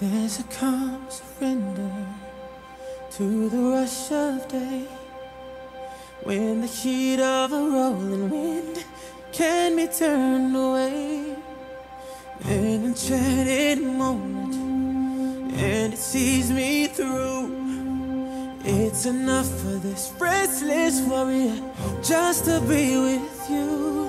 There's a calm surrender to the rush of day when the heat of a rolling wind can be turned away. An enchanted moment, and it sees me through. It's enough for this restless warrior just to be with you.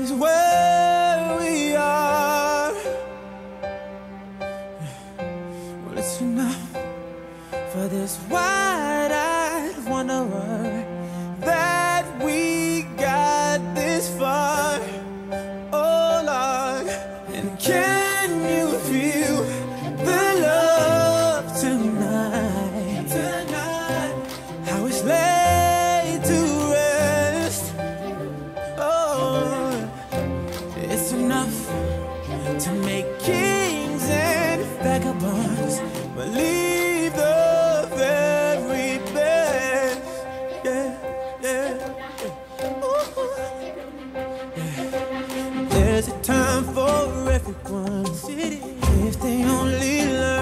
Is where we are. Well, it's enough for this wide-eyed wanderer There's a time for everyone. If they only learn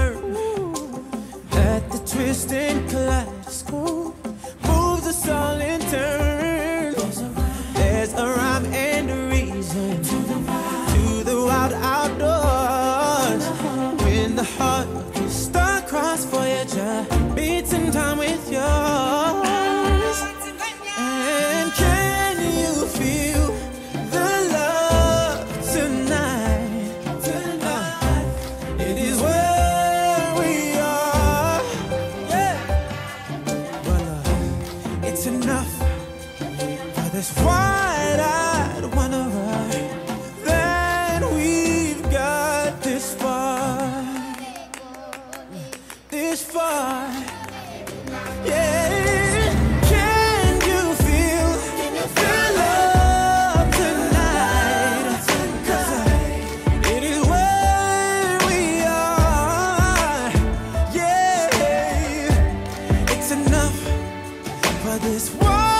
It's enough for this wide-eyed wonder. But this world.